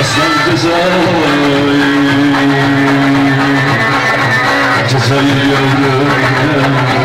Aslan güzel. Güzel yavrum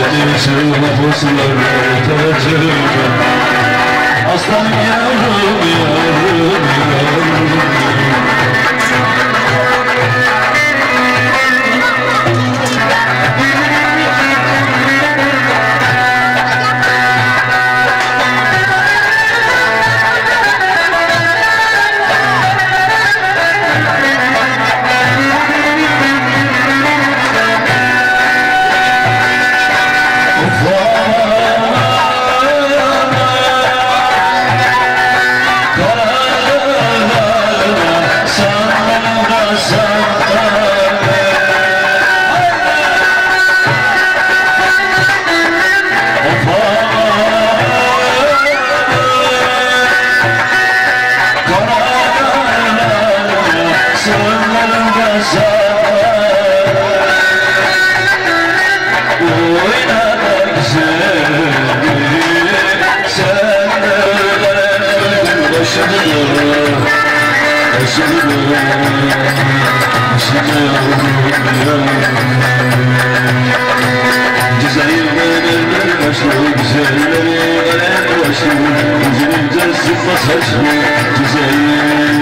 Senin için mahpuslar tacım Aslanım yavrum yavrum yavrum güzelleri Alem başlı Yüzünde sıfat saçlı Cezayir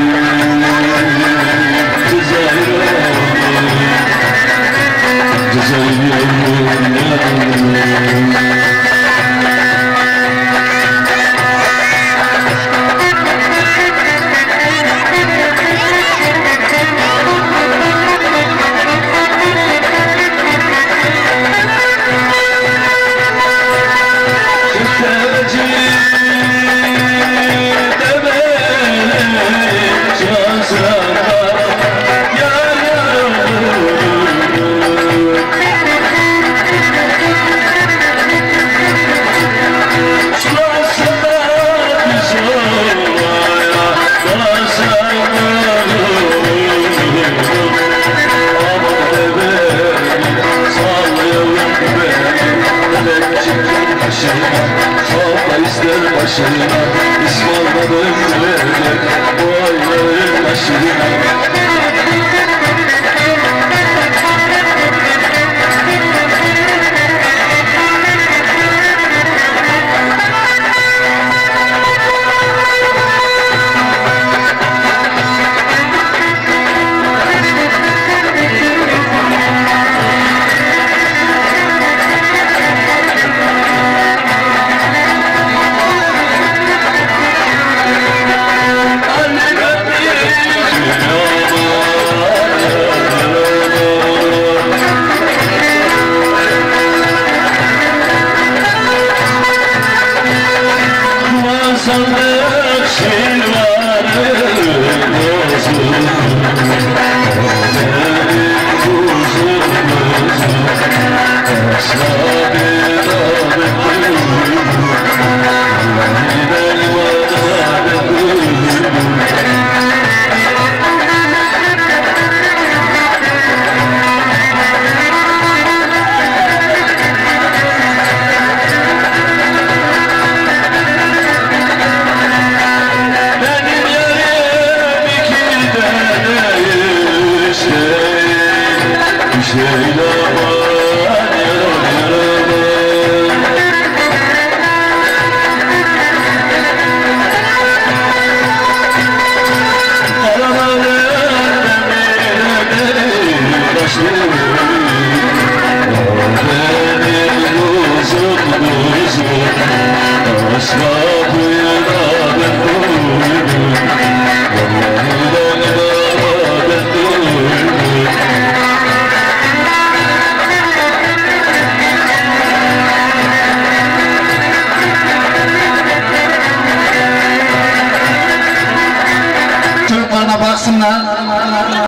She hit.